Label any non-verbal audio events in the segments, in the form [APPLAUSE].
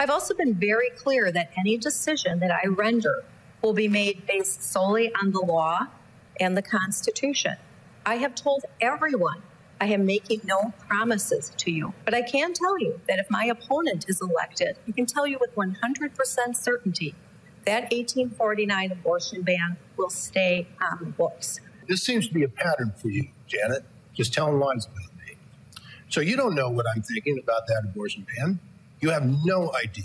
I've also been very clear that any decision that I render will be made based solely on the law and the Constitution. I have told everyone I am making no promises to you, but I can tell you that if my opponent is elected, I can tell you with 100% certainty that 1849 abortion ban will stay on the books. This seems to be a pattern for you, Janet, just telling lies about me. So you don't know what I'm thinking about that abortion ban. You have no idea.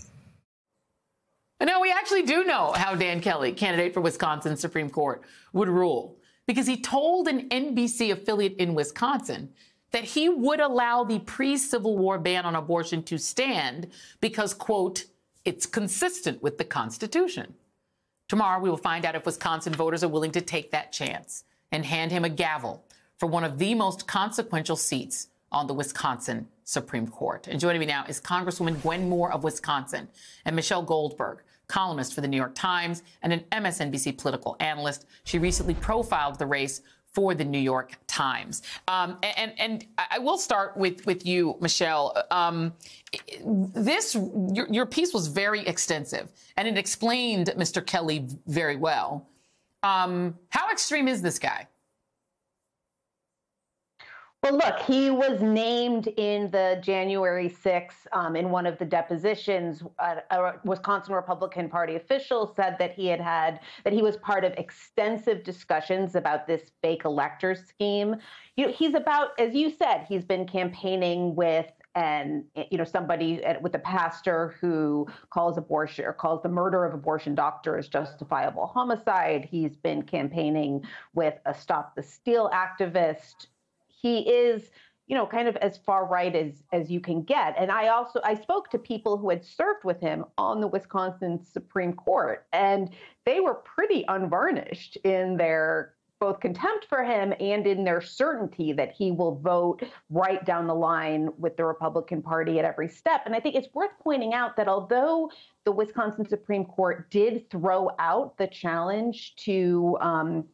No, we actually do know how Dan Kelly, candidate for Wisconsin Supreme Court, would rule because he told an NBC affiliate in Wisconsin that he would allow the pre Civil War ban on abortion to stand because, quote, it's consistent with the Constitution. Tomorrow, we will find out if Wisconsin voters are willing to take that chance and hand him a gavel for one of the most consequential seats on the Wisconsin Supreme Court. And joining me now is Congresswoman Gwen Moore of Wisconsin and Michelle Goldberg, columnist for the New York Times and an MSNBC political analyst. She recently profiled the race for the New York Times. Um, and, and I will start with, with you, Michelle. Um, this your, your, piece was very extensive, and it explained Mr. Kelly very well. Um, how extreme is this guy? Well, look, he was named in the January 6th um, in one of the depositions. Uh, a Wisconsin Republican Party official said that he had had that he was part of extensive discussions about this fake elector scheme. You know, he's about, as you said, he's been campaigning with and you know somebody with a pastor who calls abortion or calls the murder of abortion doctors justifiable homicide. He's been campaigning with a Stop the Steal activist he is you know kind of as far right as as you can get and i also i spoke to people who had served with him on the wisconsin supreme court and they were pretty unvarnished in their both contempt for him and in their certainty that he will vote right down the line with the Republican Party at every step. And I think it's worth pointing out that although the Wisconsin Supreme Court did throw out the challenge to um,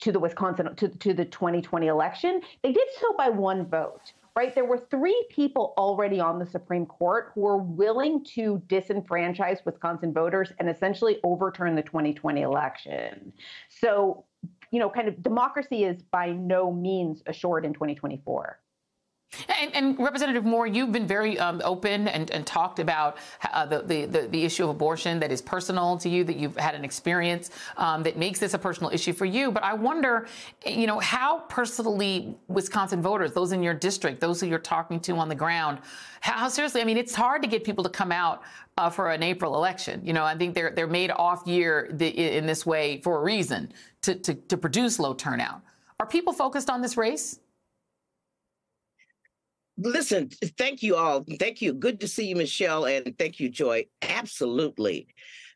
to the Wisconsin to, to the 2020 election, they did so by one vote. Right, there were three people already on the Supreme Court who were willing to disenfranchise Wisconsin voters and essentially overturn the 2020 election. So, you know, kind of democracy is by no means assured in 2024. And, and, Representative Moore, you've been very um, open and, and, talked about uh, the, the, the, issue of abortion that is personal to you, that you've had an experience um, that makes this a personal issue for you. But I wonder, you know, how personally Wisconsin voters, those in your district, those who you're talking to on the ground, how, how seriously, I mean, it's hard to get people to come out uh, for an April election. You know, I think they're, they're made off year in this way for a reason to, to, to produce low turnout. Are people focused on this race? Listen, thank you all. Thank you. Good to see you, Michelle, and thank you, Joy. Absolutely.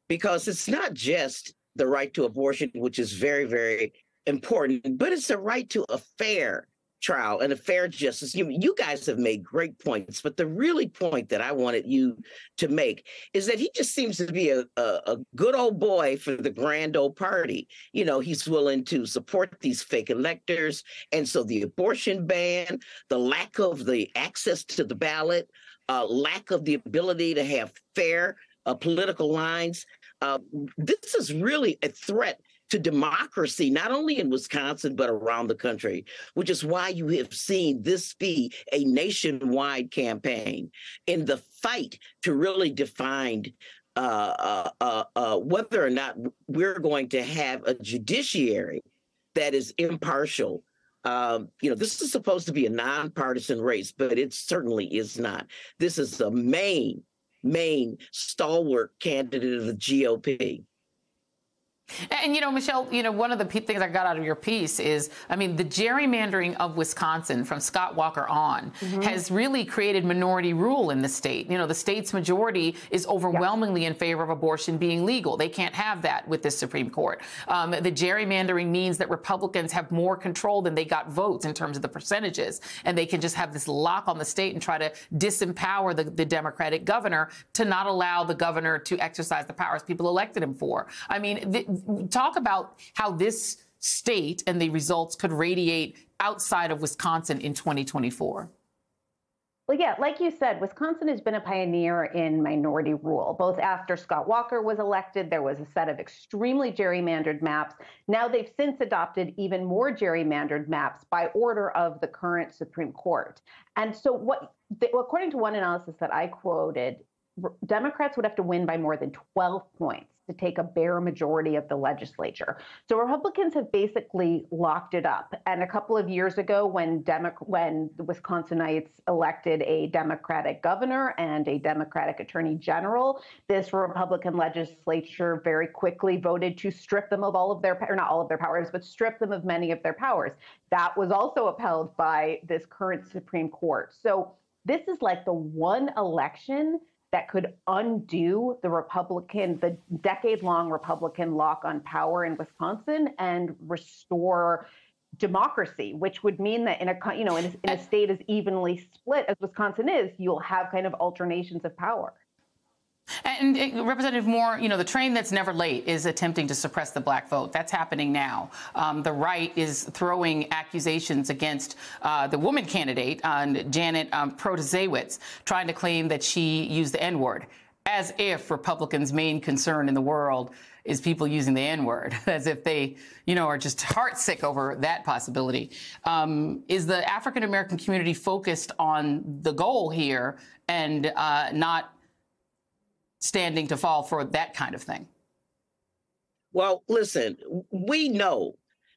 Because it's not just the right to abortion, which is very, very important, but it's the right to a fair trial and a fair justice. You, you guys have made great points, but the really point that I wanted you to make is that he just seems to be a, a, a good old boy for the grand old party. You know, he's willing to support these fake electors. And so the abortion ban, the lack of the access to the ballot, uh, lack of the ability to have fair uh, political lines, uh, this is really a threat to democracy, not only in Wisconsin, but around the country, which is why you have seen this be a nationwide campaign in the fight to really define uh, uh, uh, uh, whether or not we're going to have a judiciary that is impartial. Um, you know, this is supposed to be a nonpartisan race, but it certainly is not. This is the main, main stalwart candidate of the GOP. And, you know, Michelle, you know, one of the things I got out of your piece is, I mean, the gerrymandering of Wisconsin from Scott Walker on mm-hmm. has really created minority rule in the state. You know, the state's majority is overwhelmingly yeah. in favor of abortion being legal. They can't have that with the Supreme Court. Um, the gerrymandering means that Republicans have more control than they got votes in terms of the percentages, and they can just have this lock on the state and try to disempower the, the Democratic governor to not allow the governor to exercise the powers people elected him for. I mean, the, talk about how this state and the results could radiate outside of Wisconsin in 2024. Well, yeah, like you said, Wisconsin has been a pioneer in minority rule. Both after Scott Walker was elected, there was a set of extremely gerrymandered maps. Now they've since adopted even more gerrymandered maps by order of the current Supreme Court. And so, what, according to one analysis that I quoted, Democrats would have to win by more than 12 points to take a bare majority of the legislature. So Republicans have basically locked it up. And a couple of years ago, when Demo- when the Wisconsinites elected a Democratic governor and a Democratic attorney general, this Republican legislature very quickly voted to strip them of all of their, or not all of their powers, but strip them of many of their powers. That was also upheld by this current Supreme Court. So this is like the one election that could undo the Republican, the decade long Republican lock on power in Wisconsin and restore democracy, which would mean that in a you know in a, in a state as evenly split as Wisconsin is, you'll have kind of alternations of power. And uh, Representative Moore, you know, the train that's never late is attempting to suppress the black vote. That's happening now. Um, the right is throwing accusations against uh, the woman candidate, uh, Janet um, Protasiewicz, trying to claim that she used the N word, as if Republicans' main concern in the world is people using the N word, [LAUGHS] as if they, you know, are just heartsick over that possibility. Um, is the African American community focused on the goal here and uh, not standing to fall for that kind of thing? Well, listen, we know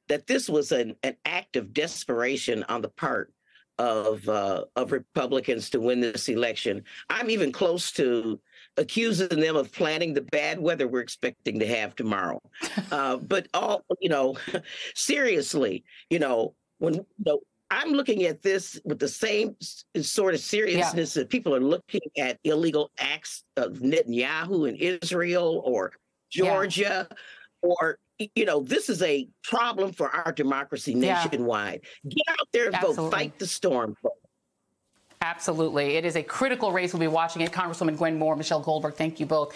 that this was an, an act of desperation on the part of uh, of Republicans to win this election. I'm even close to accusing them of planning the bad weather we're expecting to have tomorrow. [LAUGHS] Uh, but all you know, [LAUGHS] seriously, you know, when you know, I'm looking at this with the same sort of seriousness yeah. that people are looking at illegal acts of Netanyahu in Israel or Georgia, yeah. or you know, this is a problem for our democracy nationwide. Yeah. Get out there and Absolutely. vote, fight the storm. Absolutely. It is a critical race. We'll be watching it. Congresswoman Gwen Moore, Michelle Goldberg, thank you both.